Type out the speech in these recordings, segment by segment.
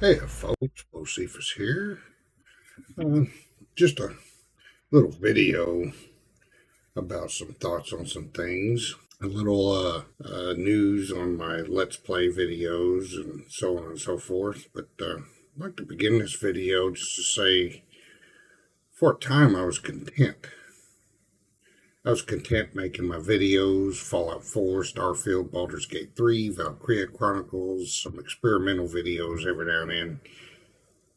Hey, folks, Boceifus here. Uh, just a little video about some thoughts on some things. A little uh, uh, news on my Let's Play videos and so on and so forth. But uh, I'd like to begin this video just to say, for a time I was content. I was content making my videos, Fallout 4, Starfield, Baldur's Gate 3, Valkyria Chronicles, some experimental videos every now and then.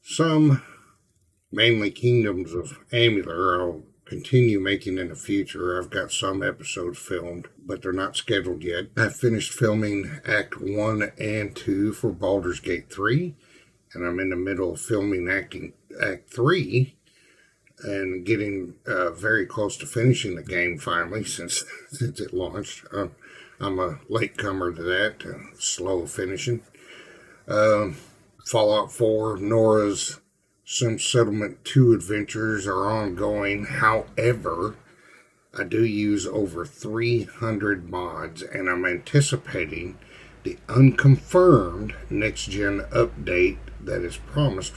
Some, mainly Kingdoms of Amalur, I'll continue making in the future. I've got some episodes filmed, but they're not scheduled yet. I finished filming Act 1 and 2 for Baldur's Gate 3, and I'm in the middle of filming acting Act 3 and getting uh, very close to finishing the game finally since since it launched. Uh, I'm a late comer to that, uh, slow finishing. Um, Fallout 4, Nora's Sim Settlement 2 adventures are ongoing. However, I do use over 300 mods, and I'm anticipating the unconfirmed next gen update that is promised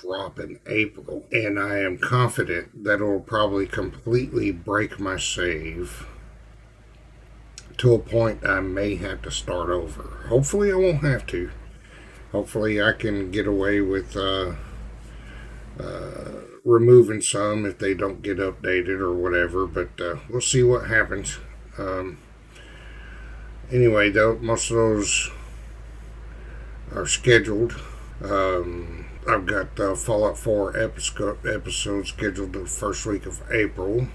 drop in April, and I am confident that it'll probably completely break my save to a point I may have to start over. Hopefully, I won't have to. Hopefully, I can get away with uh, uh, removing some if they don't get updated or whatever, but uh, we'll see what happens. Um, anyway, though, most of those are scheduled. Um, I've got uh, Fallout 4 episode, scheduled the first week of April.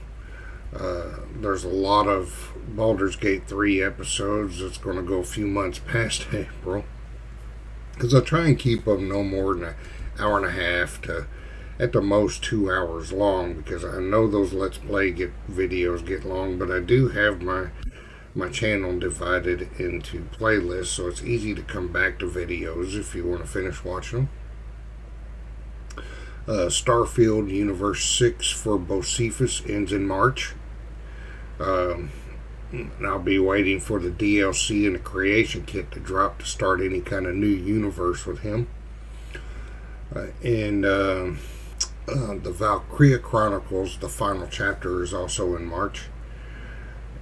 Uh, there's a lot of Baldur's Gate 3 episodes that's going to go a few months past April. Because I try and keep them no more than an hour and a half to at the most two hours long because I know those Let's Play get videos get long, but I do have my my channel divided into playlists so it's easy to come back to videos if you want to finish watching them uh, Starfield Universe 6 for Boceifus ends in March. Um, I'll be waiting for the DLC and the creation kit to drop to start any kind of new universe with him. Uh, and uh, uh the Valkyria Chronicles, the final chapter, is also in March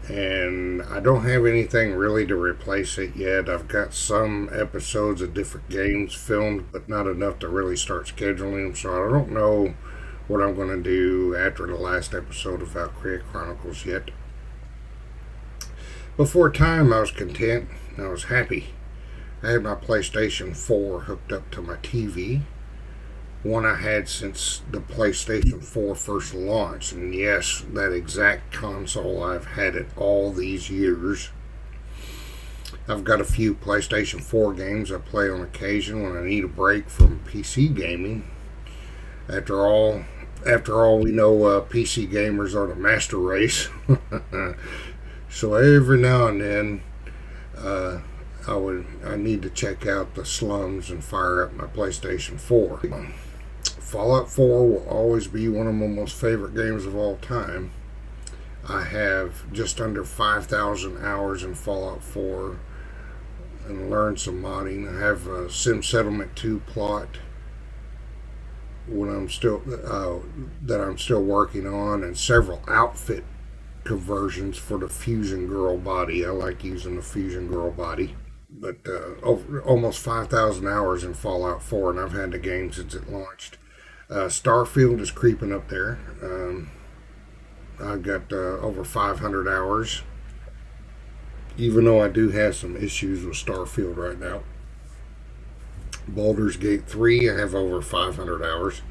and I don't have anything really to replace it yet. I've got some episodes of different games filmed, but not enough to really start scheduling them, so I don't know what I'm going to do after the last episode of Valkyria Chronicles yet. Before time, I was content. I was happy. I had my PlayStation 4 hooked up to my TV one I had since the PlayStation 4 first launched. And yes, that exact console, I've had it all these years. I've got a few PlayStation 4 games I play on occasion when I need a break from PC gaming. After all, after all, we know uh, PC gamers are the master race. so every now and then, uh, I would I need to check out the slums and fire up my PlayStation 4. Fallout 4 will always be one of my most favorite games of all time. I have just under 5,000 hours in Fallout 4 and learned some modding. I have a Sim Settlement 2 plot when I'm still uh, that I'm still working on and several outfit conversions for the Fusion Girl body. I like using the Fusion Girl body. But uh, over, almost 5,000 hours in Fallout 4 and I've had the game since it launched. Uh, Starfield is creeping up there. Um, I've got uh, over 500 hours, even though I do have some issues with Starfield right now. Baldur's Gate 3, I have over 500 hours.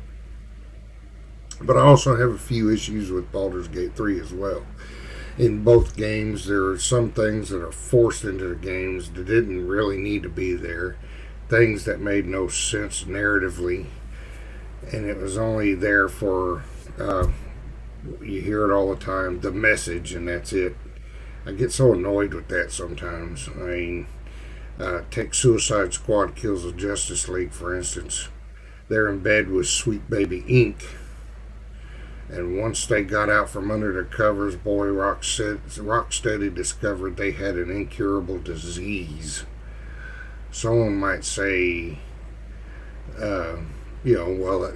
But I also have a few issues with Baldur's Gate 3 as well. In both games, there are some things that are forced into the games that didn't really need to be there. Things that made no sense narratively and it was only there for uh, you hear it all the time the message and that's it. I get so annoyed with that sometimes. I mean uh, take suicide squad kills the justice league for instance. They're in bed with Sweet Baby Inc. And once they got out from under their covers boy rocksteady discovered they had an incurable disease. Someone might say Uh, you know, well, it,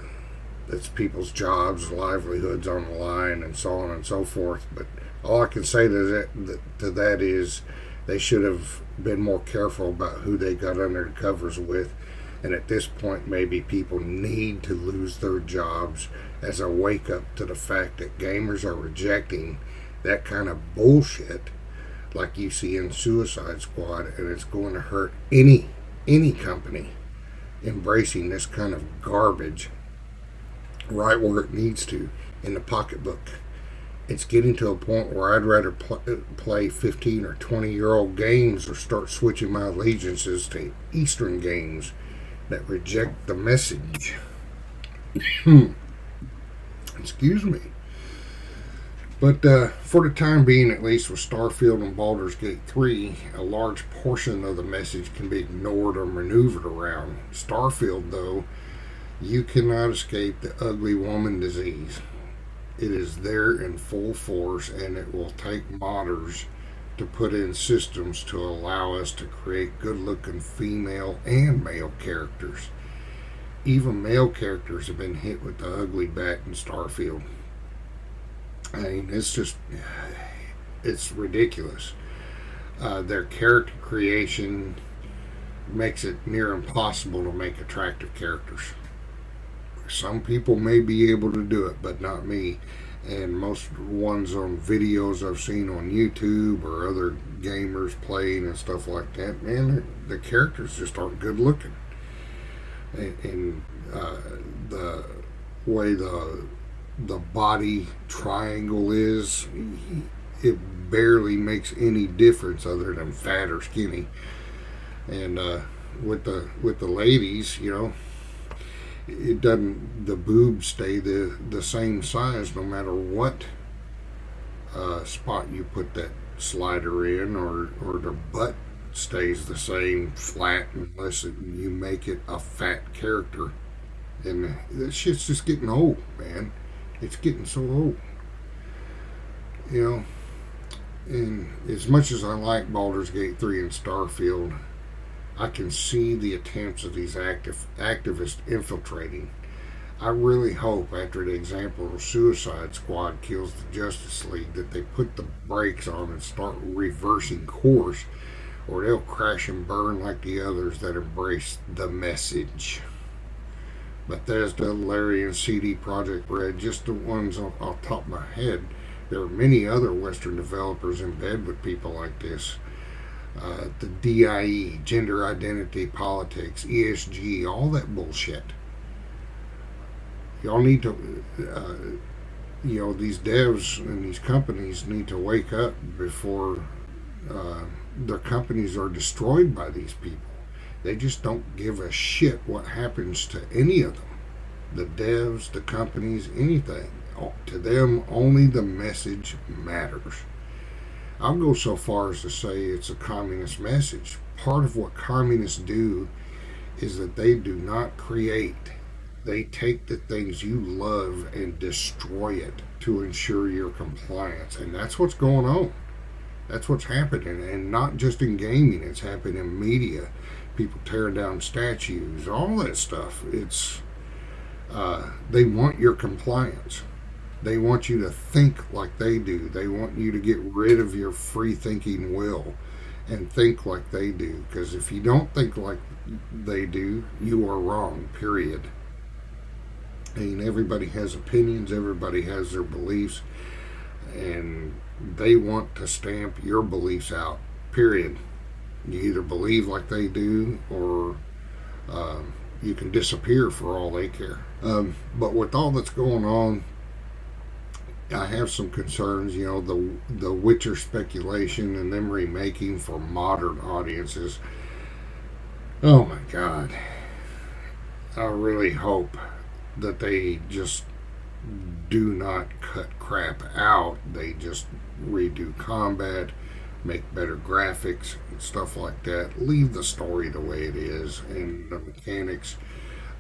it's people's jobs, livelihoods on the line, and so on and so forth. But all I can say to that, to that is they should have been more careful about who they got under the covers with. And at this point, maybe people need to lose their jobs as a wake up to the fact that gamers are rejecting that kind of bullshit like you see in Suicide Squad, and it's going to hurt any any company embracing this kind of garbage right where it needs to in the pocketbook. It's getting to a point where I'd rather pl- play 15 or 20 year old games or start switching my allegiances to Eastern games that reject the message. Hmm. Excuse me. But uh, for the time being, at least with Starfield and Baldur's Gate 3, a large portion of the message can be ignored or maneuvered around. Starfield, though, you cannot escape the ugly woman disease. It is there in full force, and it will take modders to put in systems to allow us to create good looking female and male characters. Even male characters have been hit with the ugly bat in Starfield. I mean, it's just, it's ridiculous. Uh, their character creation makes it near impossible to make attractive characters. Some people may be able to do it, but not me. And most ones on videos I've seen on YouTube or other gamers playing and stuff like that, man, the characters just aren't good looking. And, and uh, the way the the body triangle is, it barely makes any difference other than fat or skinny. And uh, with the with the ladies, you know, it doesn't the boobs stay the the same size no matter what uh, spot you put that slider in, or or the butt stays the same flat unless it, you make it a fat character. And that shit's just getting old, man it's getting so old. You know, and as much as I like Baldur's Gate 3 and Starfield, I can see the attempts of these active activists infiltrating. I really hope, after the example of Suicide Squad kills the Justice League, that they put the brakes on and start reversing course, or they'll crash and burn like the others that embrace the message. Bethesda, and CD Projekt Red, just the ones off, off top of my head. There are many other Western developers in bed with people like this. Uh, the DIE, gender identity politics, ESG, all that bullshit. Y'all need to, uh, you know, these devs and these companies need to wake up before uh, their companies are destroyed by these people. They just don't give a shit what happens to any of them. The devs, the companies, anything. To them, only the message matters. I'll go so far as to say it's a communist message. Part of what communists do is that they do not create. They take the things you love and destroy it to ensure your compliance. And that's what's going on. That's what's happening. And not just in gaming, it's happening in media people tearing down statues, all that stuff. It's uh, they want your compliance. They want you to think like they do. They want you to get rid of your free thinking will and think like they do. Because if you don't think like they do, you are wrong, period. I mean, everybody has opinions, everybody has their beliefs, and they want to stamp your beliefs out, period. You either believe like they do or um, you can disappear for all they care. Um, but with all that's going on, I have some concerns. You know, the the Witcher speculation and them remaking for modern audiences. Oh my God! I really hope that they just do not cut crap out. They just redo combat make better graphics and stuff like that. Leave the story the way it is and the mechanics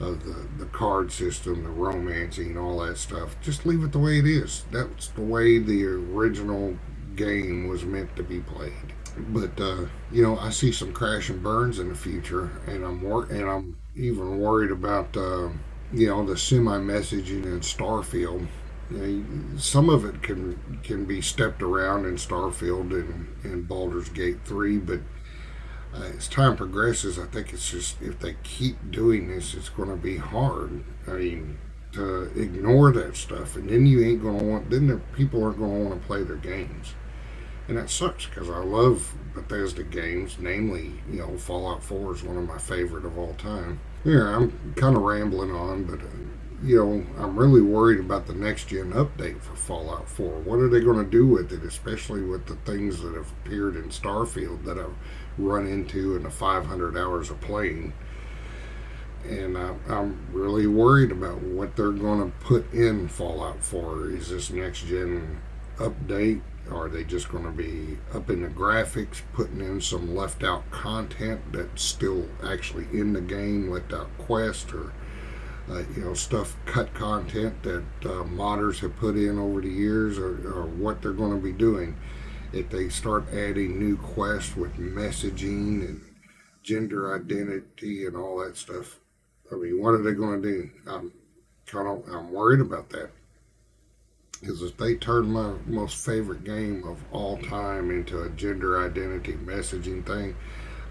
of the, the card system, the romancing, all that stuff. Just leave it the way it is. That's the way the original game was meant to be played. but uh, you know, I see some crash and burns in the future, and I'm wor- and I'm even worried about uh, you know the semi messaging in Starfield. Some of it can can be stepped around in Starfield and in Baldur's Gate three, but uh, as time progresses, I think it's just if they keep doing this, it's going to be hard. I mean, to ignore that stuff, and then you ain't going to want. Then the people aren't going to want to play their games and that sucks because I love Bethesda games. Namely, you know, Fallout 4 is one of my favorite of all time. Yeah, I'm kind of rambling on, but uh, you know, I'm really worried about the next gen update for Fallout 4. What are they going to do with it, especially with the things that have appeared in Starfield that I've run into in the 500 hours of playing? And I, I'm really worried about what they're going to put in Fallout 4. Is this next gen update are they just going to be up in the graphics, putting in some left out content that's still actually in the game, left out quest or uh, you know stuff cut content that uh, modders have put in over the years, or, or what they're going to be doing? If they start adding new quests with messaging and gender identity and all that stuff, I mean, what are they going to do? I'm kind of I'm worried about that because if they turn my most favorite game of all time into a gender identity messaging thing,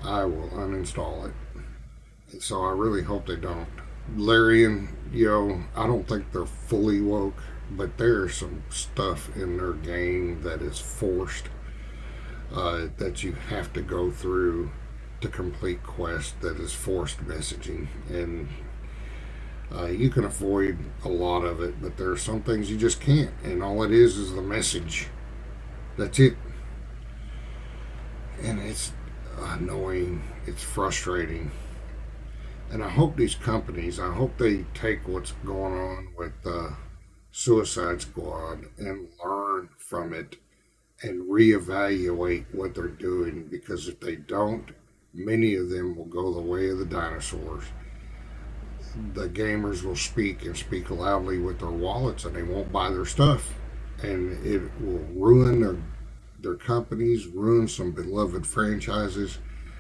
I will uninstall it. So I really hope they don't. Larian, you know, I don't think they're fully woke, but there's some stuff in their game that is forced uh, that you have to go through to complete quests that is forced messaging. And uh, you can avoid a lot of it, but there are some things you just can't, and all it is is the message. That's it. And it's annoying, it's frustrating. And I hope these companies, I hope they take what's going on with uh, Suicide Squad and learn from it and reevaluate what they're doing because if they don't, many of them will go the way of the dinosaurs the gamers will speak and speak loudly with their wallets and they won't buy their stuff. And it will ruin their, their companies, ruin some beloved franchises,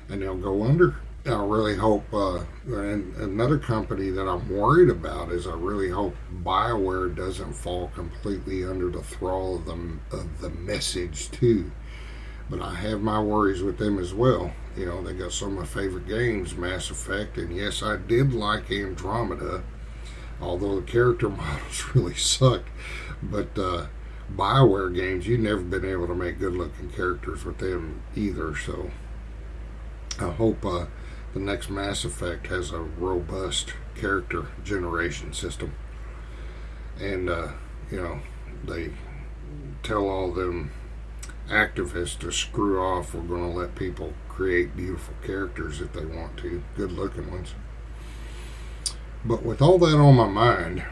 and they'll go under. I really hope, uh, and another company that I'm worried about is I really hope BioWare doesn't fall completely under the thrall of the, of the message, too. But I have my worries with them as well. You know, they got some of my favorite games, Mass Effect, and yes, I did like Andromeda, although the character models really suck. But uh, Bioware games, you've never been able to make good looking characters with them either. So I hope uh, the next Mass Effect has a robust character generation system. And, uh, you know, they tell all them activists to screw off. We're going to let people create beautiful characters if they want to, good looking ones. But with all that on my mind,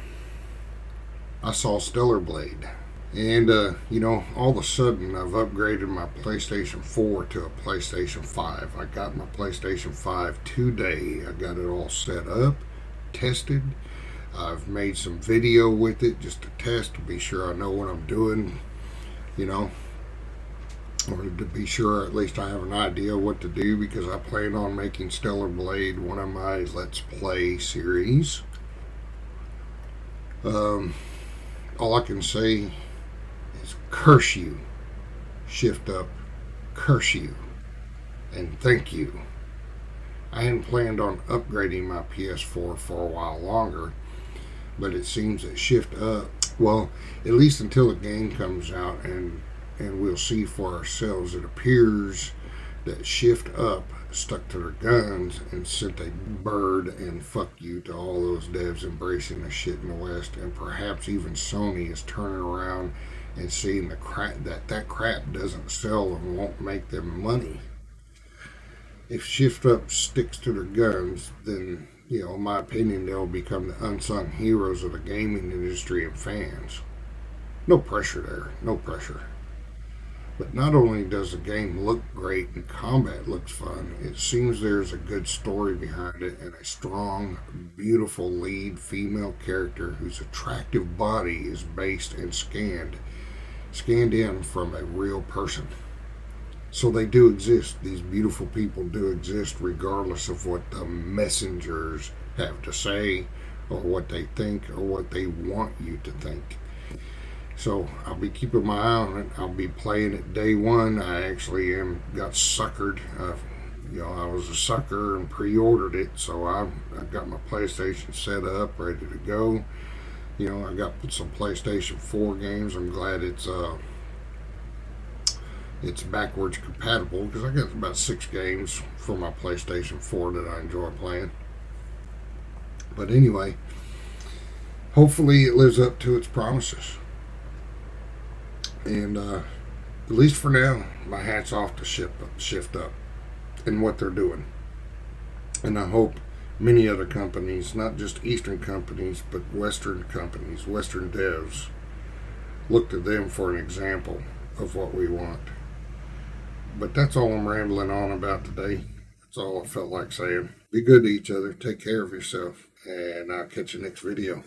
I saw Stellar Blade. And, uh, you know, all of a sudden I've upgraded my PlayStation 4 to a PlayStation 5. I got my PlayStation 5 today. I got it all set up, tested. I've made some video with it just to test to be sure I know what I'm doing. You know, or to be sure at least I have an idea what to do because I plan on making Stellar Blade one of my Let's Play series. Um, all I can say is curse you, shift up, curse you, and thank you. I hadn't planned on upgrading my PS4 for a while longer, but it seems that shift up, well, at least until the game comes out and and we'll see for ourselves. It appears that Shift Up stuck to their guns and sent a bird and fuck you to all those devs embracing the shit in the West, and perhaps even Sony is turning around and seeing the crap that that crap doesn't sell and won't make them money. If Shift Up sticks to their guns, then you know, in my opinion, they'll become the unsung heroes of the gaming industry and fans. No pressure there. No pressure. But not only does the game look great and combat looks fun, it seems there's a good story behind it and a strong, beautiful lead female character whose attractive body is based and scanned, scanned in from a real person. So they do exist. These beautiful people do exist regardless of what the messengers have to say or what they think or what they want you to think. So I'll be keeping my eye on it. I'll be playing it day one. I actually am got suckered. Uh, you know, I was a sucker and pre-ordered it, so I've, I've got my PlayStation set up, ready to go. You know, I got some PlayStation 4 games. I'm glad it's uh it's backwards compatible because I got about six games for my PlayStation 4 that I enjoy playing. But anyway, hopefully it lives up to its promises. And uh, at least for now, my hat's off to Shift Shift Up and what they're doing. And I hope many other companies, not just Eastern companies, but Western companies, Western devs, look to them for an example of what we want. But that's all I'm rambling on about today. That's all I felt like saying. Be good to each other. Take care of yourself. And I'll catch you next video.